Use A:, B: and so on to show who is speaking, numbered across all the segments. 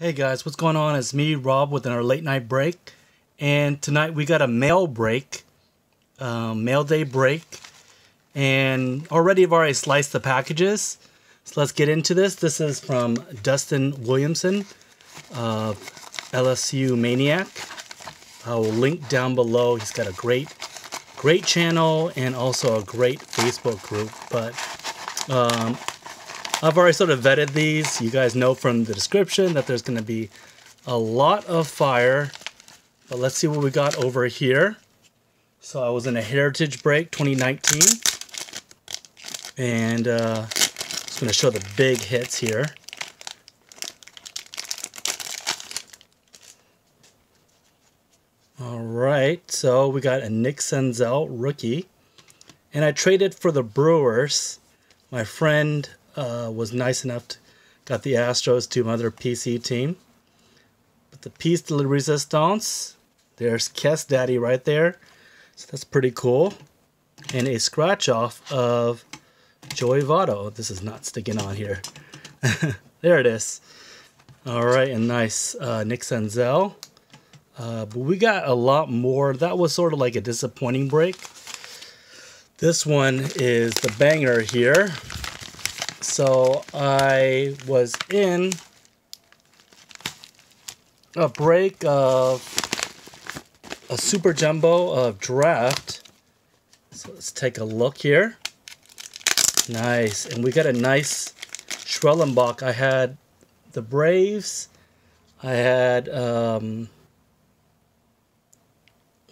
A: Hey guys, what's going on? It's me, Rob, with our late night break. And tonight we got a mail break, um, mail day break. And already I've already sliced the packages. So let's get into this. This is from Dustin Williamson, uh, LSU Maniac. I will link down below. He's got a great, great channel and also a great Facebook group. But um, I've already sort of vetted these. You guys know from the description that there's going to be a lot of fire. But let's see what we got over here. So I was in a Heritage Break 2019. And uh, going to show the big hits here. All right, so we got a Nick Senzel rookie. And I traded for the Brewers. My friend uh, was nice enough to got the Astros to another PC team. But the piece de resistance, there's Kess Daddy right there. So that's pretty cool. And a scratch off of Joey Votto. This is not sticking on here. there it is. All right, and nice uh, Nick Senzel. Uh, but we got a lot more. That was sort of like a disappointing break. This one is the banger here. So I was in a break of a super jumbo of draft. So let's take a look here. Nice. And we got a nice Schwellenbach. I had the Braves. I had, um,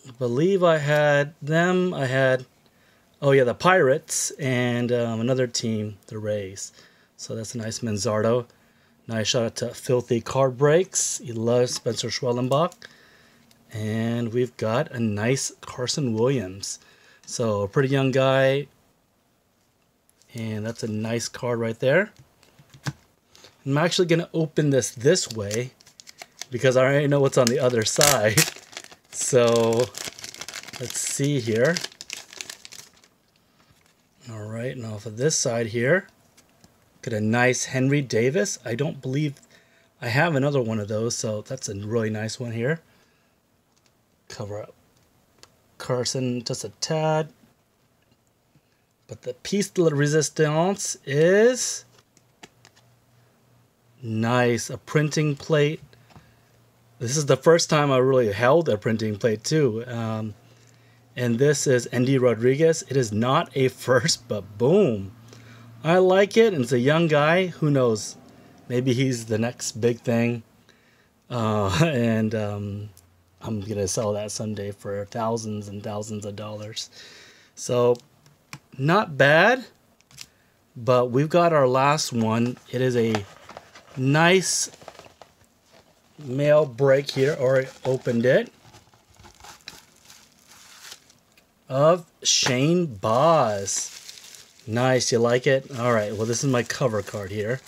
A: I believe I had them. I had Oh yeah, the Pirates and um, another team, the Rays. So that's a nice Manzardo. Nice shout out to Filthy Card Breaks. He loves Spencer Schwellenbach. And we've got a nice Carson Williams. So a pretty young guy. And that's a nice card right there. I'm actually going to open this this way because I already know what's on the other side. So let's see here. Right, and off of this side here, got a nice Henry Davis. I don't believe I have another one of those, so that's a really nice one here. Cover up Carson just a tad. But the piece de resistance is nice. A printing plate. This is the first time I really held a printing plate too. Um, and this is Endy Rodriguez. It is not a first, but boom. I like it. And it's a young guy. Who knows? Maybe he's the next big thing. Uh, and um, I'm going to sell that someday for thousands and thousands of dollars. So, not bad. But we've got our last one. It is a nice mail break here, or I opened it of Shane Baz. Nice, you like it? All right, well, this is my cover card here.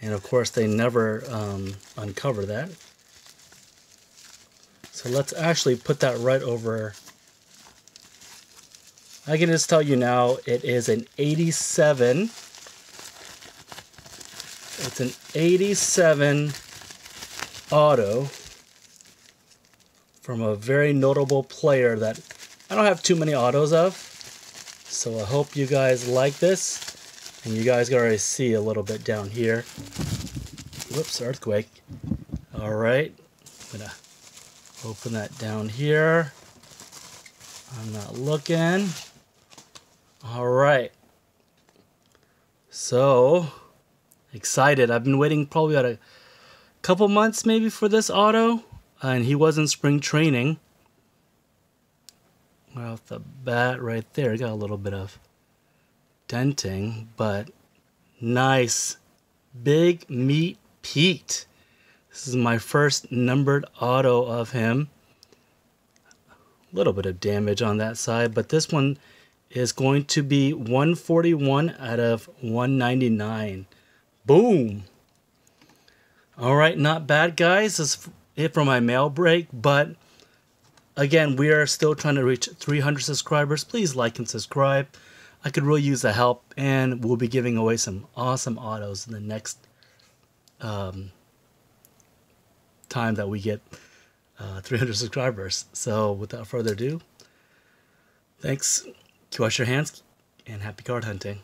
A: And of course, they never um, uncover that. So let's actually put that right over. I can just tell you now, it is an 87. It's an 87 auto from a very notable player that I don't have too many autos of, so I hope you guys like this. And you guys can already see a little bit down here. Whoops, earthquake. All right, I'm gonna open that down here. I'm not looking. All right. So, excited. I've been waiting probably about a couple months maybe for this auto. And he was in spring training right off the bat right there. Got a little bit of denting, but nice. Big Meat Pete. This is my first numbered auto of him. A little bit of damage on that side, but this one is going to be 141 out of 199. Boom! All right, not bad, guys. This is it for my mail break, but Again, we are still trying to reach 300 subscribers. Please like and subscribe. I could really use the help, and we'll be giving away some awesome autos in the next um, time that we get uh, 300 subscribers. So without further ado, thanks, wash your hands, and happy card hunting.